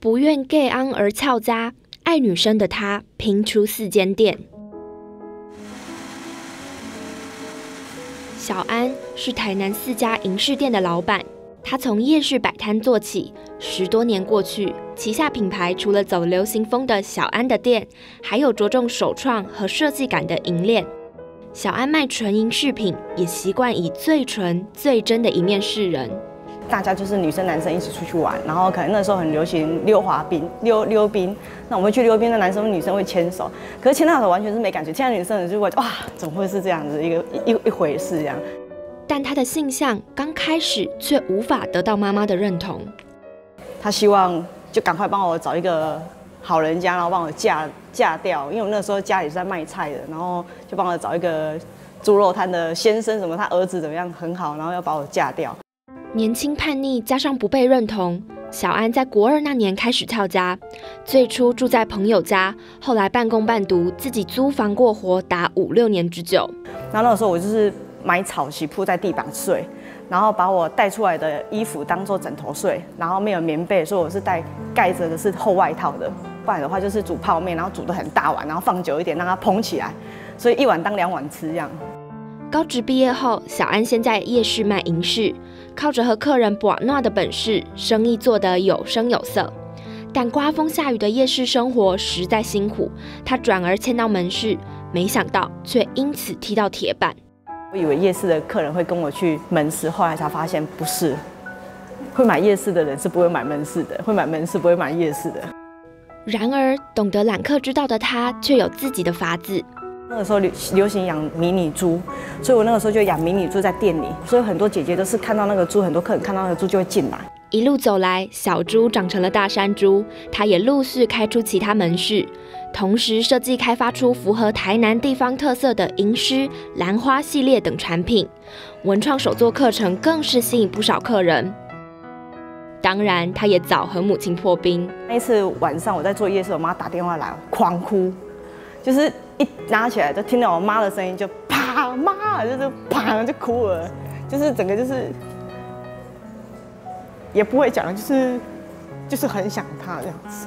不愿 gay 安而俏家，爱女生的她拼出四间店。小安是台南四家银饰店的老板，他从夜市摆摊做起，十多年过去，旗下品牌除了走流行风的小安的店，还有着重首创和设计感的银链。小安卖纯银饰品，也习惯以最纯、最真的一面示人。大家就是女生男生一起出去玩，然后可能那时候很流行溜滑冰、溜溜冰。那我们去溜冰的男生女生会牵手，可是牵到手完全是没感觉。现在女生就会哇，怎么会是这样子一个一一回事这样？但他的性向刚开始却无法得到妈妈的认同。他希望就赶快帮我找一个好人家，然后帮我嫁嫁掉。因为我那时候家里是在卖菜的，然后就帮我找一个猪肉摊的先生，什么他儿子怎么样很好，然后要把我嫁掉。年轻叛逆加上不被认同。小安在国二那年开始跳家，最初住在朋友家，后来半工半读，自己租房过活达五六年之久。那那个时候我就是买草席铺在地板睡，然后把我带出来的衣服当做枕头睡，然后没有棉被，所以我是带盖着的是厚外套的。不然的话就是煮泡面，然后煮的很大碗，然后放久一点让它蓬起来，所以一碗当两碗吃这样。高职毕业后，小安先在夜市卖银饰。靠着和客人把闹的本事，生意做得有声有色。但刮风下雨的夜市生活实在辛苦，他转而迁到门市，没想到却因此踢到铁板。我以为夜市的客人会跟我去门市，后来才发现不是。会买夜市的人是不会买门市的，会买门市不会买夜市的。然而，懂得揽客之道的他，却有自己的法子。那个时候流流行养迷你猪，所以我那个时候就养迷你猪在店里，所以很多姐姐都是看到那个猪，很多客人看到那个猪就会进来。一路走来，小猪长成了大山猪，它也陆续开出其他门市，同时设计开发出符合台南地方特色的银狮、兰花系列等产品。文创手作课程更是吸引不少客人。当然，他也早和母亲破冰。那次晚上我在做夜市，我妈打电话来，狂哭，就是。一拿起来就听到我妈的声音，就啪妈，就是啪就哭了，就是整个就是也不会讲，就是就是很想他这样子。